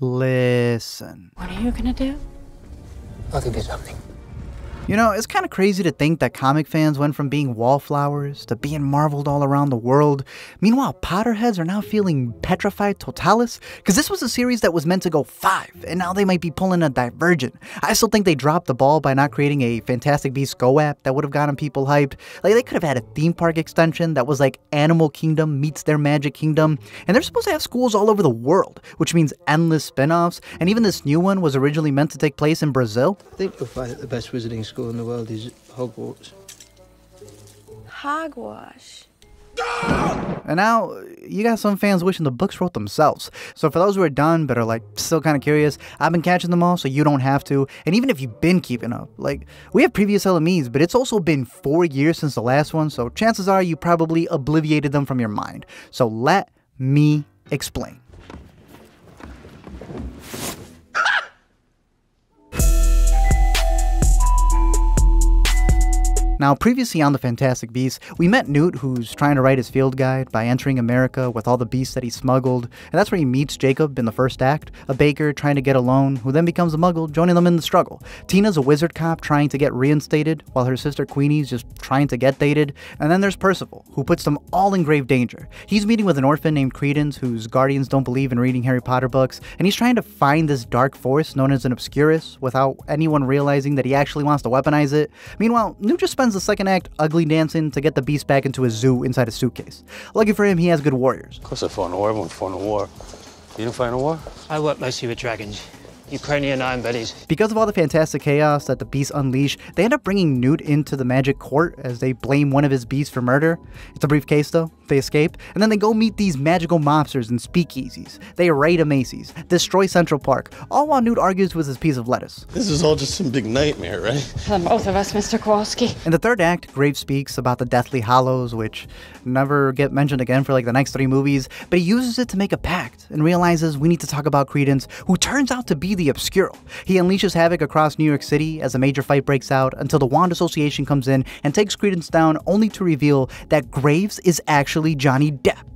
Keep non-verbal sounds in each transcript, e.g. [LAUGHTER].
Listen. What are you gonna do? I can do something. You know, it's kind of crazy to think that comic fans went from being wallflowers to being marveled all around the world. Meanwhile, Potterheads are now feeling petrified totalis because this was a series that was meant to go five, and now they might be pulling a Divergent. I still think they dropped the ball by not creating a Fantastic Beasts Go app that would have gotten people hyped. Like, they could have had a theme park extension that was like Animal Kingdom meets their Magic Kingdom, and they're supposed to have schools all over the world, which means endless spin offs, and even this new one was originally meant to take place in Brazil. I think the best wizarding school in the world is Hogwarts. Hogwash. And now you got some fans wishing the books wrote themselves. So for those who are done but are like still kind of curious, I've been catching them all so you don't have to. And even if you've been keeping up, like we have previous LMEs, but it's also been four years since the last one, so chances are you probably obliviated them from your mind. So let me explain. Now, previously on The Fantastic Beasts, we met Newt, who's trying to write his field guide by entering America with all the beasts that he smuggled, and that's where he meets Jacob in the first act, a baker trying to get a loan, who then becomes a muggle, joining them in the struggle. Tina's a wizard cop trying to get reinstated, while her sister Queenie's just trying to get dated, and then there's Percival, who puts them all in grave danger. He's meeting with an orphan named Credence, whose guardians don't believe in reading Harry Potter books, and he's trying to find this dark force known as an Obscurus without anyone realizing that he actually wants to weaponize it. Meanwhile, Newt just spends the second act ugly dancing to get the beast back into his zoo inside a suitcase. Lucky for him, he has good warriors. Of course I fought in a war. Everyone fought in a war. You didn't fight in a war? I work mostly with dragons. Ukrainian iron bellies. Because of all the fantastic chaos that the beasts unleash, they end up bringing Newt into the magic court as they blame one of his beasts for murder. It's a brief case though. They escape, and then they go meet these magical mobsters and speakeasies. They raid a Macy's, destroy Central Park, all while Newt argues with his piece of lettuce. This is all just some big nightmare, right? For both of us, Mr. Kowalski. In the third act, Graves speaks about the Deathly Hallows, which never get mentioned again for like the next three movies, but he uses it to make a pact and realizes we need to talk about Credence, who turns out to be the Obscurial. He unleashes havoc across New York City as a major fight breaks out until the Wand Association comes in and takes Credence down, only to reveal that Graves is actually Johnny Depp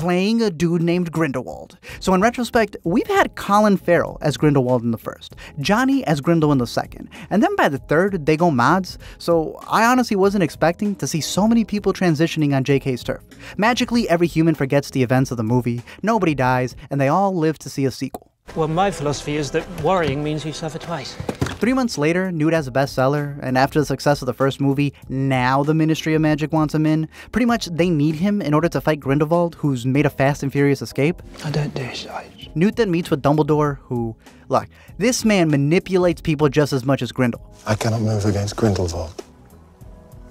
playing a dude named Grindelwald. So in retrospect, we've had Colin Farrell as Grindelwald in the first, Johnny as Grindel in the second, and then by the third, they go mods. So I honestly wasn't expecting to see so many people transitioning on JK's turf. Magically, every human forgets the events of the movie, nobody dies, and they all live to see a sequel. Well, my philosophy is that worrying means you suffer twice. Three months later, Newt has a bestseller, and after the success of the first movie, now the Ministry of Magic wants him in. Pretty much, they need him in order to fight Grindelwald, who's made a fast and furious escape. I don't do sides. Newt then meets with Dumbledore, who, look, this man manipulates people just as much as Grindel. I cannot move against Grindelwald.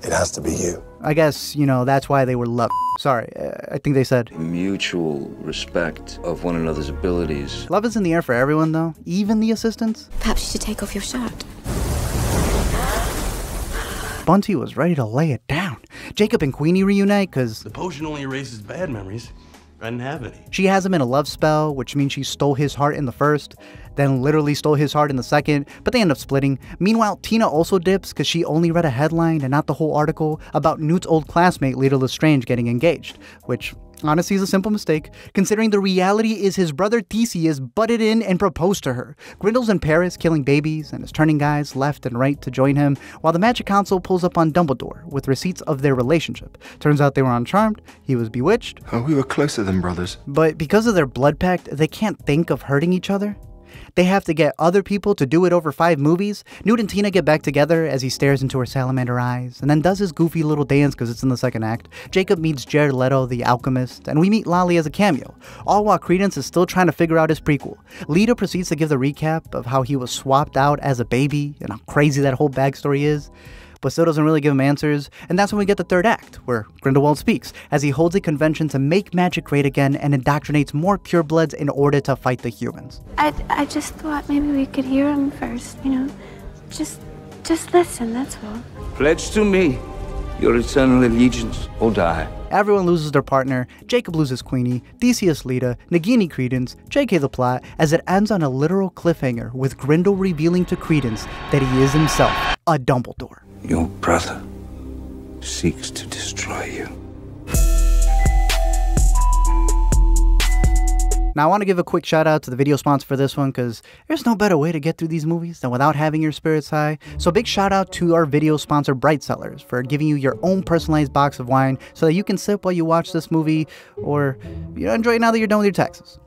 It has to be you. I guess, you know, that's why they were love. Sorry, uh, I think they said. Mutual respect of one another's abilities. Love is in the air for everyone, though, even the assistants. Perhaps you should take off your shirt. Bunty was ready to lay it down. Jacob and Queenie reunite because The potion only erases bad memories. I didn't have any. she has him in a love spell, which means she stole his heart in the first, then literally stole his heart in the second, but they end up splitting. Meanwhile, Tina also dips because she only read a headline and not the whole article about Newt's old classmate, Leta Lestrange, getting engaged, which honestly is a simple mistake, considering the reality is his brother Theseus butted in and proposed to her. Grindel's in Paris killing babies and is turning guys left and right to join him, while the Magic Council pulls up on Dumbledore with receipts of their relationship. Turns out they were uncharmed, he was bewitched, Oh, we were closer than brothers. but because of their blood pact, they can't think of hurting each other. They have to get other people to do it over five movies. Newt and Tina get back together as he stares into her salamander eyes, and then does his goofy little dance because it's in the second act. Jacob meets Jared Leto, the alchemist, and we meet Lolly as a cameo, all while Credence is still trying to figure out his prequel. Leta proceeds to give the recap of how he was swapped out as a baby and how crazy that whole backstory is but still doesn't really give him answers. And that's when we get the third act, where Grindelwald speaks, as he holds a convention to make magic great again and indoctrinates more purebloods in order to fight the humans. I, I just thought maybe we could hear him first, you know? Just, just listen, that's all. Pledge to me your eternal allegiance or die. Everyone loses their partner, Jacob loses Queenie, Theseus Leta, Nagini Credence, JK the plot, as it ends on a literal cliffhanger with Grindel revealing to Credence that he is himself a Dumbledore. Your brother seeks to destroy you. Now, I want to give a quick shout out to the video sponsor for this one because there's no better way to get through these movies than without having your spirits high. So, big shout out to our video sponsor, Bright Cellars, for giving you your own personalized box of wine so that you can sip while you watch this movie or you know, enjoy it now that you're done with your taxes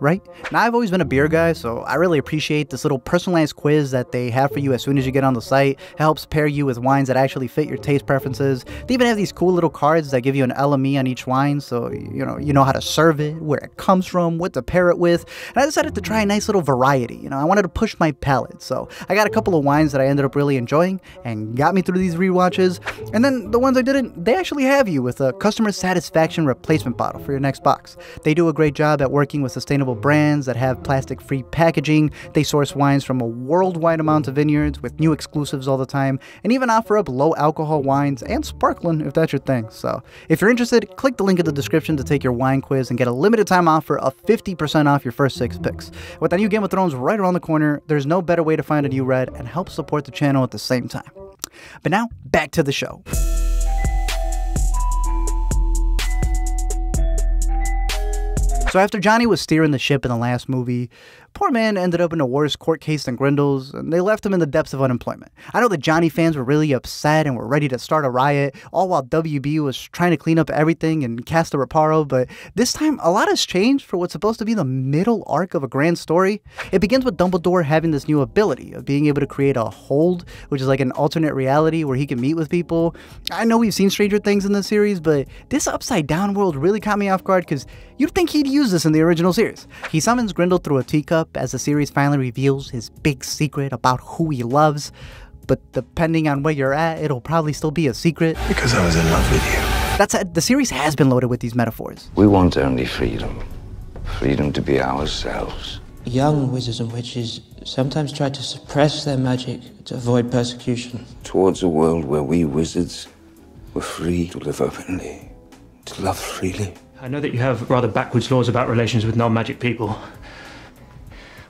right? Now, I've always been a beer guy, so I really appreciate this little personalized quiz that they have for you as soon as you get on the site. It helps pair you with wines that actually fit your taste preferences. They even have these cool little cards that give you an LME on each wine, so you know you know how to serve it, where it comes from, what to pair it with. And I decided to try a nice little variety. You know, I wanted to push my palate, so I got a couple of wines that I ended up really enjoying and got me through these rewatches. And then the ones I didn't, they actually have you with a customer satisfaction replacement bottle for your next box. They do a great job at working with sustainable brands that have plastic free packaging. They source wines from a worldwide amount of vineyards with new exclusives all the time, and even offer up low alcohol wines and sparkling if that's your thing. So, if you're interested, click the link in the description to take your wine quiz and get a limited time offer of 50% off your first six picks. With the new Game of Thrones right around the corner, there's no better way to find a new red and help support the channel at the same time. But now, back to the show. So after Johnny was steering the ship in the last movie, poor man ended up in a worse court case than Grindel's, and they left him in the depths of unemployment. I know the Johnny fans were really upset and were ready to start a riot, all while WB was trying to clean up everything and cast the Reparo, but this time a lot has changed for what's supposed to be the middle arc of a grand story. It begins with Dumbledore having this new ability of being able to create a hold, which is like an alternate reality where he can meet with people. I know we've seen Stranger Things in the series, but this upside down world really caught me off guard because you'd think he'd use this in the original series. He summons Grindel through a teacup as the series finally reveals his big secret about who he loves. But depending on where you're at, it'll probably still be a secret. Because I was in love with you. That said, the series has been loaded with these metaphors. We want only freedom. Freedom to be ourselves. Young wizards and witches sometimes try to suppress their magic to avoid persecution. Towards a world where we wizards were free to live openly, to love freely. I know that you have rather backwards laws about relations with non magic people.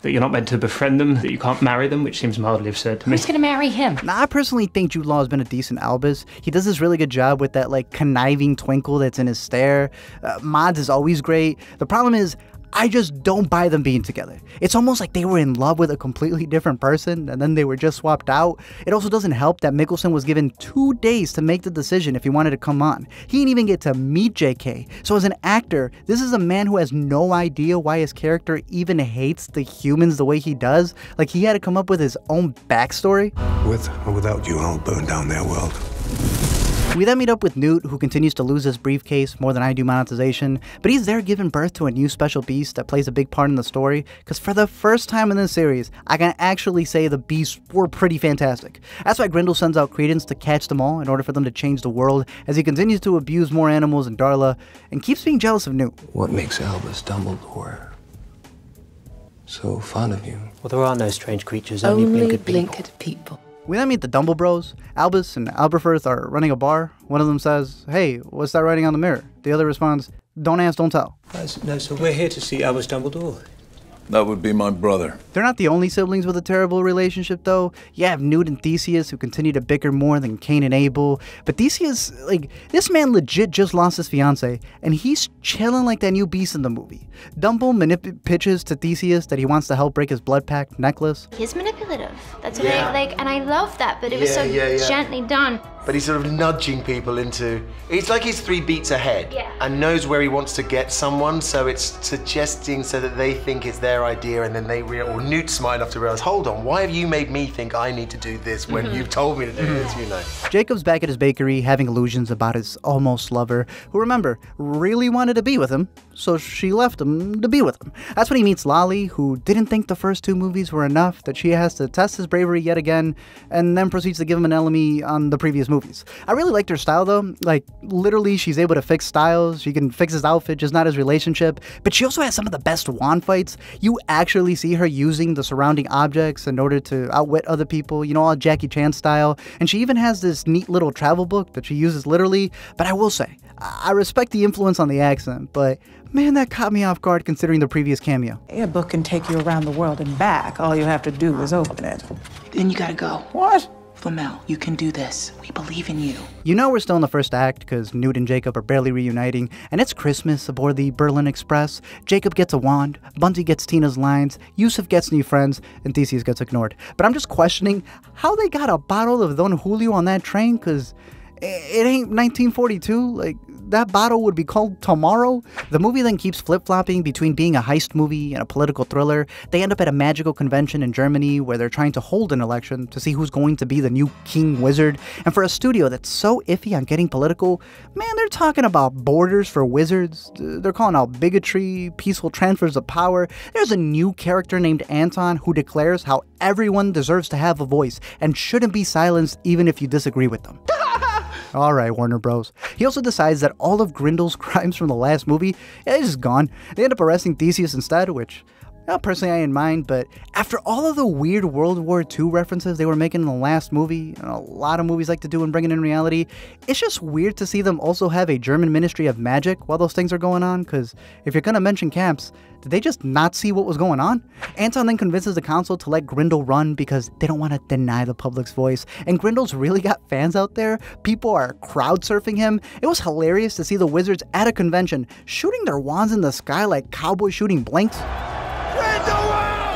That you're not meant to befriend them, that you can't marry them, which seems mildly absurd to me. Who's gonna marry him? Now, I personally think Jude Law has been a decent Albus. He does this really good job with that like conniving twinkle that's in his stare. Uh, Mads is always great. The problem is, I just don't buy them being together. It's almost like they were in love with a completely different person and then they were just swapped out. It also doesn't help that Mikkelsen was given two days to make the decision if he wanted to come on. He didn't even get to meet JK. So, as an actor, this is a man who has no idea why his character even hates the humans the way he does. Like, he had to come up with his own backstory. With or without you, I'll burn down their world. We then meet up with Newt, who continues to lose his briefcase more than I do monetization, but he's there giving birth to a new special beast that plays a big part in the story, because for the first time in this series, I can actually say the beasts were pretty fantastic. That's why Grindel sends out Credence to catch them all in order for them to change the world, as he continues to abuse more animals and Darla, and keeps being jealous of Newt. What makes Albus Dumbledore so fond of you? Well, there are no strange creatures, only, Only blinkered people. blinkered people. We then meet the Dumble Bros. Albus and Aberforth are running a bar. One of them says, Hey, what's that writing on the mirror? The other responds, Don't ask, don't tell. No, so we're here to see Albus Dumbledore. That would be my brother. They're not the only siblings with a terrible relationship, though. You have Newt and Theseus, who continue to bicker more than Cain and Abel. But Theseus, like, this man legit just lost his fiance, and he's chilling like that new beast in the movie. Dumble manip- pitches to Theseus that he wants to help break his blood pact necklace. He's manipulative. That's what Yeah. I like, and I love that. But it was so yeah, yeah. gently done. But he's sort of nudging people into. It's like he's three beats ahead Yeah. and knows where he wants to get someone, so it's suggesting so that they think it's their idea, and then they real. Or Newt's smart enough to realize, hold on, why have you made me think I need to do this when Mm-hmm. you've told me to do this? You know. Jacob's back at his bakery having illusions about his almost lover, who remember, really wanted to be with him, so she left him to be with him. That's when he meets Lolly, who didn't think the first two movies were enough, that she has to test his bravery yet again, and then proceeds to give him an LME on the previous movies. I really liked her style though. Like, literally, she's able to fix styles, she can fix his outfit, just not his relationship, but she also has some of the best wand fights. You actually see her using the surrounding objects in order to outwit other people, you know, all Jackie Chan style. And she even has this neat little travel book that she uses literally. But I will say, I I respect the influence on the accent, but man, that caught me off guard considering the previous cameo. A book can take you around the world and back. All you have to do is open it. Then you gotta go. What? Flamel, you can do this. We believe in you. You know we're still in the first act because Newt and Jacob are barely reuniting, and it's Christmas aboard the Berlin Express. Jacob gets a wand, Bunty gets Tina's lines, Yusuf gets new friends, and Theseus gets ignored. But I'm just questioning how they got a bottle of Don Julio on that train because it ain't 1942. Like, that battle would be called Tomorrow. The movie then keeps flip flopping between being a heist movie and a political thriller. They end up at a magical convention in Germany where they're trying to hold an election to see who's going to be the new king wizard. And for a studio that's so iffy on getting political, man, they're talking about borders for wizards. They're calling out bigotry, peaceful transfers of power. There's a new character named Anton who declares how everyone deserves to have a voice and shouldn't be silenced even if you disagree with them. All right, Warner Bros. He also decides that all of Grindel's [LAUGHS] crimes from the last movie is just gone. They end up arresting Theseus instead, which well, personally, I didn't mind, but after all of the weird World War II references they were making in the last movie, and a lot of movies like to do and bring it in reality, it's just weird to see them also have a German Ministry of Magic while those things are going on, because if you're gonna mention camps, did they just not see what was going on? Anton then convinces the council to let Grindel run because they don't want to deny the public's voice, and Grindel's really got fans out there. People are crowd surfing him. It was hilarious to see the wizards at a convention shooting their wands in the sky like cowboys shooting blanks.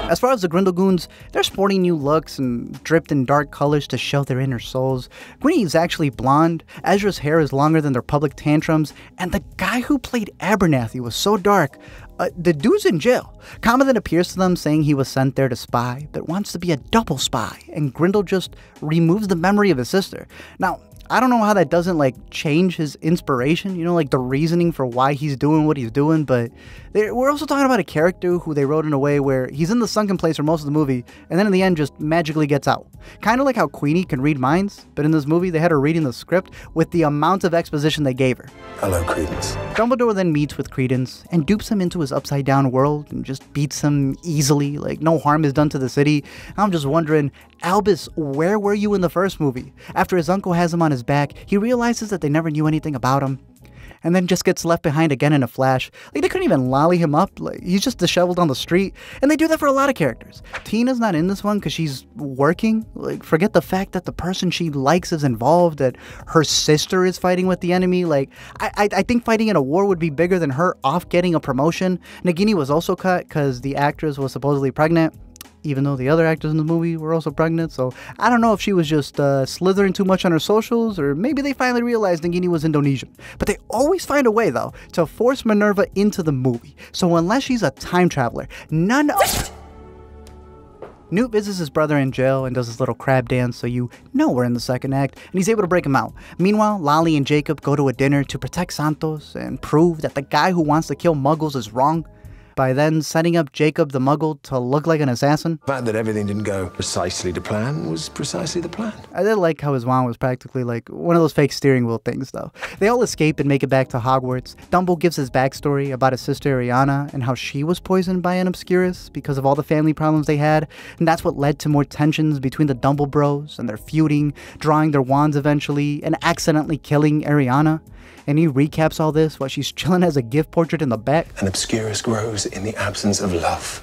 As far as the Grindelgoons, they're sporting new looks and dripped in dark colors to show their inner souls. Gwynnie is actually blonde, Ezra's hair is longer than their public tantrums, and the guy who played Abernathy was so dark. Uh, the dude's in jail. Then appears to them saying he was sent there to spy, but wants to be a double spy, and Grindel just removes the memory of his sister. Now, I don't know how that doesn't like change his inspiration, you know, like the reasoning for why he's doing what he's doing. But we're also talking about a character who they wrote in a way where he's in the sunken place for most of the movie, and then in the end just magically gets out. Kind of like how Queenie can read minds, but in this movie they had her reading the script with the amount of exposition they gave her. Hello, Credence. Dumbledore then meets with Credence and dupes him into his upside down world and just beats him easily, like no harm is done to the city. I'm just wondering, Albus, where were you in the first movie? After his uncle has him on his back, he realizes that they never knew anything about him and then just gets left behind again in a flash. Like they couldn't even lolly him up. Like he's just disheveled on the street, and they do that for a lot of characters. Tina's not in this one because she's working. Like forget the fact that the person she likes is involved, that her sister is fighting with the enemy. Like I, I, I think fighting in a war would be bigger than her off getting a promotion. Nagini was also cut because the actress was supposedly pregnant even though the other actors in the movie were also pregnant. So I don't know if she was just uh, slithering too much on her socials, or maybe they finally realized Nagini was Indonesian. But they always find a way, though, to force Minerva into the movie. So unless she's a time traveler, none of. Newt visits his brother in jail and does his little crab dance, so you know we're in the second act, and he's able to break him out. Meanwhile, Lolly and Jacob go to a dinner to protect Santos and prove that the guy who wants to kill muggles is wrong by then setting up Jacob the Muggle to look like an assassin. The fact that everything didn't go precisely to plan was precisely the plan. I did like how his wand was practically like one of those fake steering wheel things, though. They all escape and make it back to Hogwarts. Dumble gives his backstory about his sister Ariana and how she was poisoned by an Obscurus because of all the family problems they had, and that's what led to more tensions between the Dumble Bros and their feuding, drawing their wands eventually, and accidentally killing Ariana and he recaps all this while she's chilling as a gift portrait in the back. An obscurus grows in the absence of love,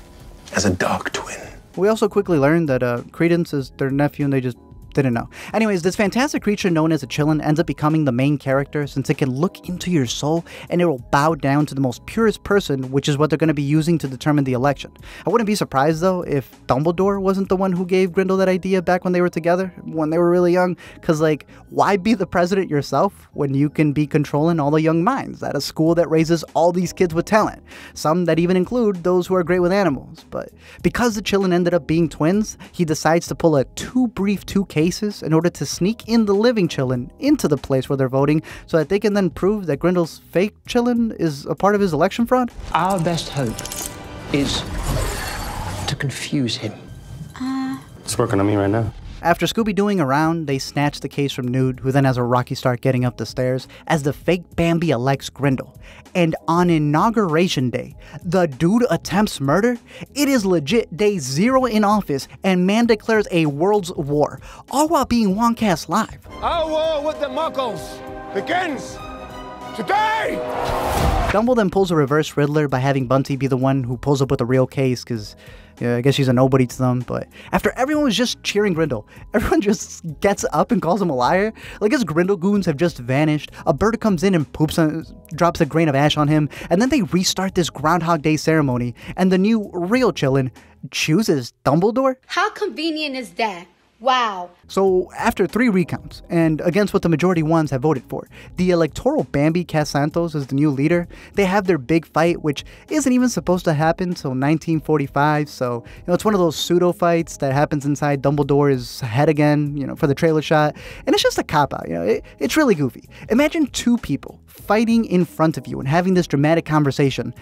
as a dark twin. We also quickly learned that uh, Credence is their nephew and they just didn't know. Anyways, this fantastic creature known as a Qilin ends up becoming the main character since it can look into your soul and it will bow down to the most purest person, which is what they're going to be using to determine the election. I wouldn't be surprised though if Dumbledore wasn't the one who gave Grindel that idea back when they were together, when they were really young. Because, like, why be the president yourself when you can be controlling all the young minds at a school that raises all these kids with talent? Some that even include those who are great with animals. But because the Qilin ended up being twins, he decides to pull a too brief 2K in order to sneak in the living Qilin into the place where they're voting so that they can then prove that Grindel's fake Qilin is a part of his election fraud? Our best hope is to confuse him. Uh... It's working on me right now. After Scooby Dooing around, they snatch the case from Newt, who then has a rocky start getting up the stairs, as the fake Bambi elects Grindel. And on Inauguration Day, the dude attempts murder? It is legit day zero in office, and man declares a world's war, all while being Woncast live. Our war with the Muggles begins today! Dumble then pulls a reverse Riddler by having Bunty be the one who pulls up with the real case, because Yeah, I guess she's a nobody to them. But after everyone was just cheering Grindel, [LAUGHS] everyone just gets up and calls him a liar. Like his Grindel goons have just vanished. A bird comes in and poops on, drops a grain of ash on him, and then they restart this Groundhog Day ceremony. And the new real chillin' chooses Dumbledore. How convenient is that? Wow. So, after three recounts, and against what the majority ones have voted for, the electoral Bambi Casantos is the new leader. They have their big fight, which isn't even supposed to happen till 1945. So, you know, it's one of those pseudo fights that happens inside Dumbledore's head again, you know, for the trailer shot. And it's just a cop out, you know, it, it's really goofy. Imagine two people fighting in front of you and having this dramatic conversation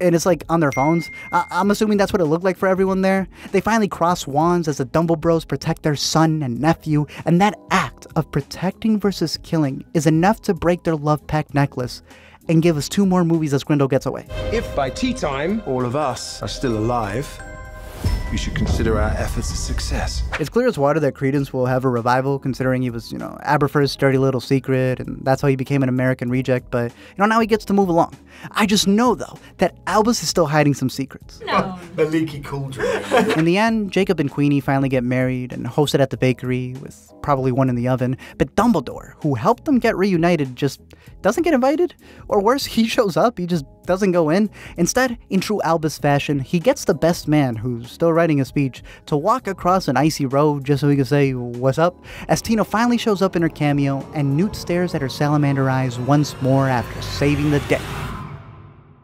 and it's like on their phones. I- am assuming that's what it looked like for everyone there. They finally cross wands as the Dumble Bros protect their son and nephew, and that act of protecting versus killing is enough to break their love pact necklace and give us two more movies as Grindel gets away. If by tea time all of us are still alive, you should consider our efforts a success. It's clear as water that Credence will have a revival, considering he was, you know, Aberforth's dirty little secret, and that's how he became an American reject. But you know, now he gets to move along. I just know though that Albus is still hiding some secrets. No. [LAUGHS] the leaky cauldron. In the end, Jacob and Queenie finally get married and hosted at the bakery with probably one in the oven. But Dumbledore, who helped them get reunited, just doesn't get invited. Or worse, [LAUGHS] he shows up, he just doesn't go in. Instead, in true Albus fashion, he gets the best man, who's still writing a speech, to walk across an icy road just so he can say, What's up? As Tina finally shows up in her cameo, and Newt stares at her salamander eyes once more after saving the day.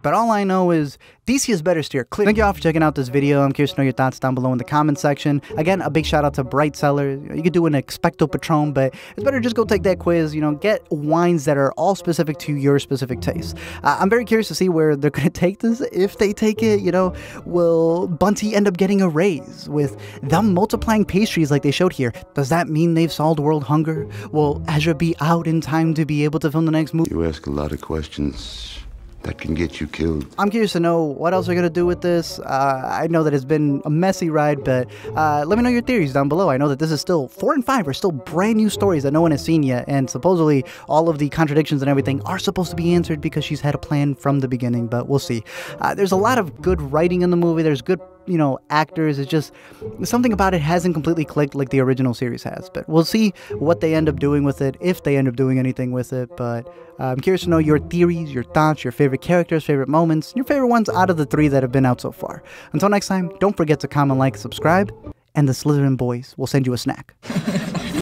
But all I know is DC is better steer clear. Thank you all for checking out this video. I'm curious to know your thoughts down below in the comment section. Again, a big shout out to Bright Cellar. You could do an Expecto Patron, but it's better just go take that quiz. You know, get wines that are all specific to your specific taste. Uh, I'm very curious to see where they're [LAUGHS] going to take this. If they take it, you know, will Bunty end up getting a raise with them multiplying pastries like they showed here? Does that mean they've solved world hunger? Will Ezra be out in time to be able to film the next movie? You ask a lot of questions that can get you killed. I'm curious to know what else they're gonna do with this. Uh, I know that it's been a messy ride, but uh, let me know your theories down below. I know that this is still four and five are still brand new stories that no one has seen yet, and supposedly all of the contradictions and everything are supposed to be answered because she's had a plan from the beginning. But we'll see. Uh, there's a lot of good writing in the movie. There's good you know, actors. It's just something about it hasn't completely clicked like the original series has. But we'll see what they end up doing with it, if they end up doing anything with it. But uh, I'm curious to know your theories, your thoughts, your favorite characters, favorite moments, your favorite ones out of the three that have been out so far. Until next time, don't forget to comment, like, subscribe, and the Slytherin boys will send you a snack. [LAUGHS]